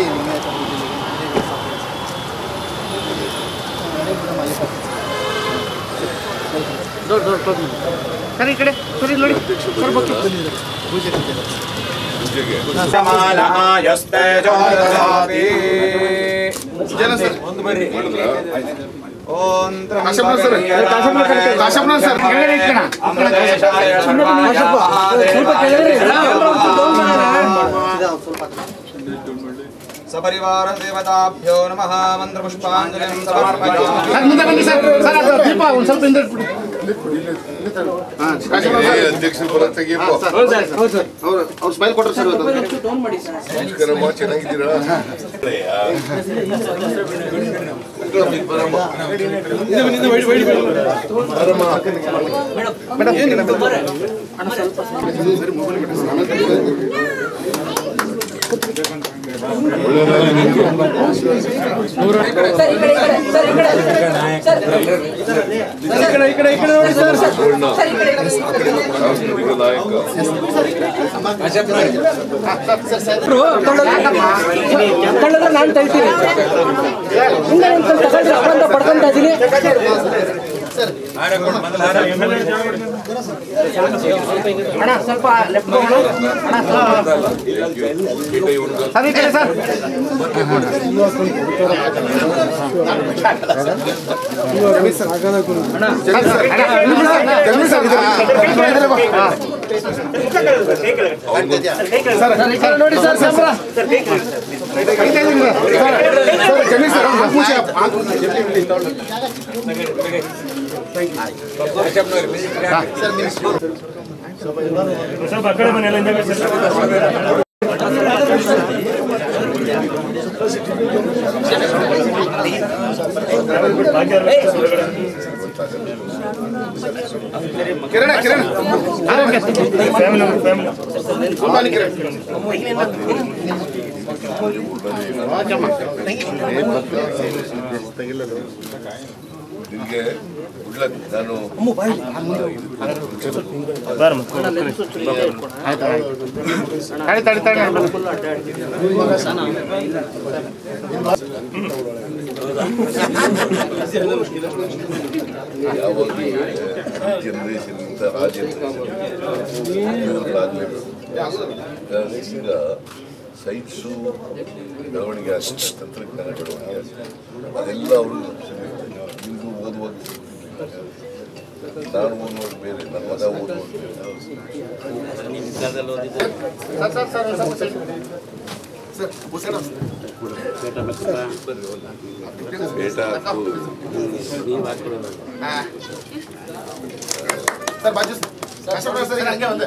daily ದೊಡ್ಡ ದೊಡ್ಡ ತೊಗೊಂಡು ಸರಿ ಕಡೆ ಸರಿ ನೋಡಿ. ಸರ್ ಬಗ್ಗೆ ಪೂಜೆ ಸರ್ ಕಾಶಪ್ನ ಸರ್ ಕೆಳಗಡೆ ಇಟ್ಕೋಣ ಸ್ವಲ್ಪ ಸ್ಮೈಲ್ ಕೊಟ್ಟರು ಸರ್ ಇವತ್ತು ನಮಸ್ಕಾರಮ್ಮ ತಳ್ಳದ್ರೆ ನಾನು ತಳ್ತೀನಿ ಹಿಂದೆ ಪಡ್ಕೊಂತ ಇದೀನಿ ಅಣ್ಣ ಸ್ವಲ್ಪ ಲೆಫ್ಟ್ ಅಣ್ಣ ಕೀಟ ಇವನ್ಗ ಸರ್ ಈ ಕಡೆ ಸರ್ ಸರ್ ನೋಡಿ ಸರ್ ಸರ್ ಜಮೀನ್ ಸರ್ ಒಂದು ಪೂಜೆ ಕಿರಣ ಕಿರಣ. ಕಿರಣ. ನಿಮಗೆ ಗುಡ್ಲಕ್ ನಾನು ಯಾವಾಗ ಜನರೇಷನ್ ಇಂದ ಆ ಜನರೇಷನ್ ಈಗ ಸೈನ್ಸು ಬೆಳವಣಿಗೆ ಆಗುತ್ತೆ ತಂತ್ರಜ್ಞಾನ ಬೆಳವಣಿಗೆ ಅದೆಲ್ಲ ಅವರು ಇಂದು ಓದುವಾಗ ನಾನು ಓದುವಾಗ ಬೇರೆ ನನ್ನ ಮಗ ಓದುವಾಗ ಬೇರೆ. Sir sir sir sir. ಬೇಟ ಹಾಕು. ಸರ್ ಬಾಜು. ಸರ್ ಹಂಗೆ ಒಂದೇ